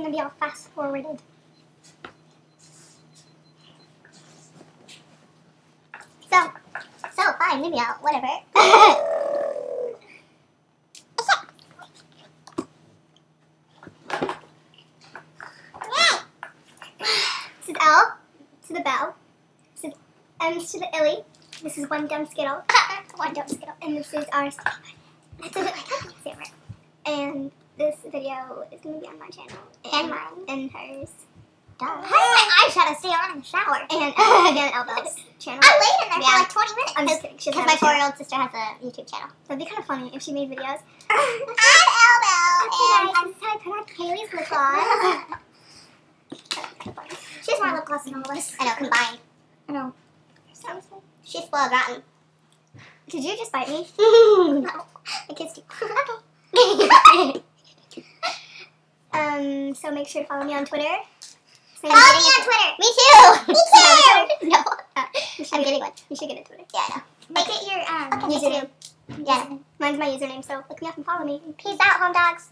gonna be all fast forwarded. So, so fine, maybe I'll whatever. this is Elle to the Belle. This is Ems to the Illy. This is one dumb skittle. one dumb skittle. And this is ours. That's a, say it right. And this video is going to be on my channel. And, mine. And hers. Duh. How does my eyeshadow stay on in the shower? And uh, again, Elbo's channel. I laid in there Yeah. for like 20 minutes. I'm just kidding. Because my have a channel. four-year-old sister has a YouTube channel. That'd be kind of funny if she made videos. I'm Okay, and guys, this is how put on Kaylee's lip gloss. she has more lip gloss than all of us. I know, combined. I know. She's spoiled rotten. Did you just bite me? no, I kissed you. okay. Um, so make sure to follow me on Twitter. So Follow me on Twitter. Me too. Me too. no, I'm you getting one. you should get a Twitter. Yeah, I know. Make it your um, okay, Username. Yeah. Mine's my username, so look me up and follow me. Peace out, home dogs.